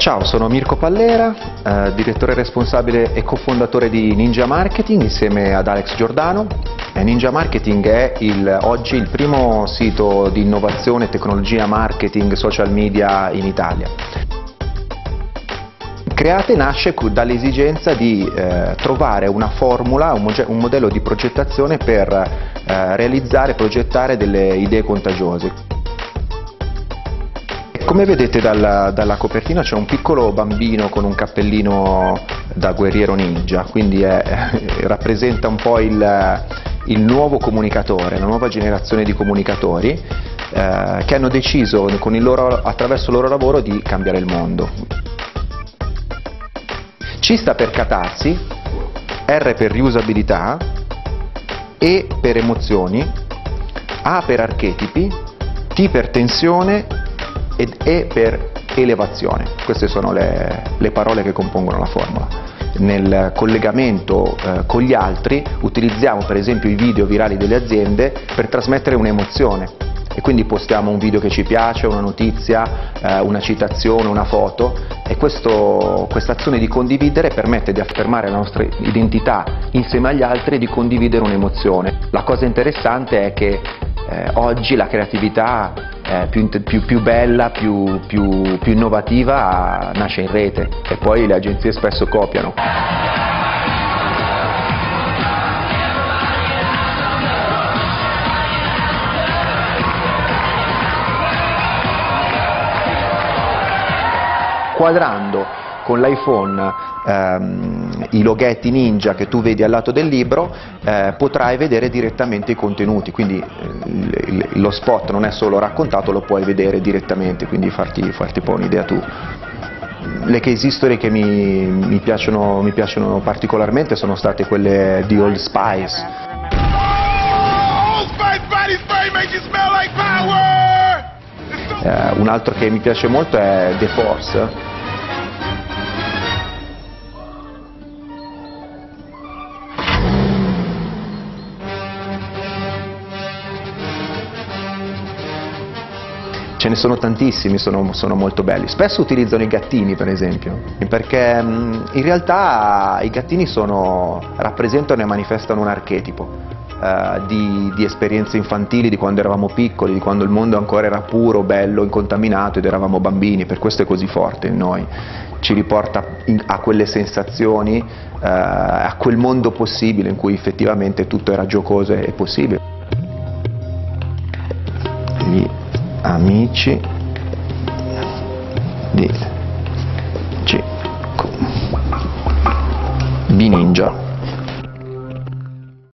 ciao, sono Mirko Pallera, eh, direttore responsabile e cofondatore di Ninja Marketing insieme ad Alex Giordano. Eh, Ninja Marketing è il, oggi il primo sito di innovazione, tecnologia, marketing, social media in Italia. Create nasce dall'esigenza di eh, trovare una formula, un, un, modello di progettazione per eh, realizzare e progettare delle idee contagiose. Come vedete dalla, dalla copertina c'è un piccolo bambino con un cappellino da guerriero ninja, quindi è, rappresenta un po' il, il, nuovo comunicatore, la nuova generazione di comunicatori eh, che hanno deciso loro, attraverso il loro lavoro di cambiare il mondo. C sta per catarsi, R per riusabilità, E per emozioni, A per archetipi, T per tensione ed E per elevazione. Queste sono le, le parole che compongono la formula. Nel collegamento eh, con gli altri utilizziamo per esempio i video virali delle aziende per trasmettere un'emozione e quindi postiamo un video che ci piace, una notizia, eh, una citazione, una foto e questa azione di condividere permette di affermare la nostra identità insieme agli altri e di condividere un'emozione. La cosa interessante è che eh, oggi la creatività eh, più, più, più, bella, più, più innovativa nasce in rete e poi le agenzie spesso copiano. Quadrando con l'iPhone ehm, i loghetti ninja che tu vedi al lato del libro eh, potrai vedere direttamente i contenuti, quindi eh, lo spot non è solo raccontato, lo puoi vedere direttamente, quindi farti, farti poi un'idea tu. Le case history che mi, mi, piacciono, mi piacciono particolarmente sono state quelle di Old Spice. Uh, un altro che mi piace molto è The Force, Ce ne sono tantissimi, sono, sono, molto belli. Spesso utilizzano i gattini, per esempio, perché mm, in realtà i gattini sono, rappresentano e manifestano un archetipo uh, di, di, esperienze infantili, di quando eravamo piccoli, di quando il mondo ancora era puro, bello, incontaminato ed eravamo bambini, per questo è così forte in noi. Ci riporta in, a quelle sensazioni, uh, a quel mondo possibile in cui effettivamente tutto era giocoso e possibile amici di C. B Ninja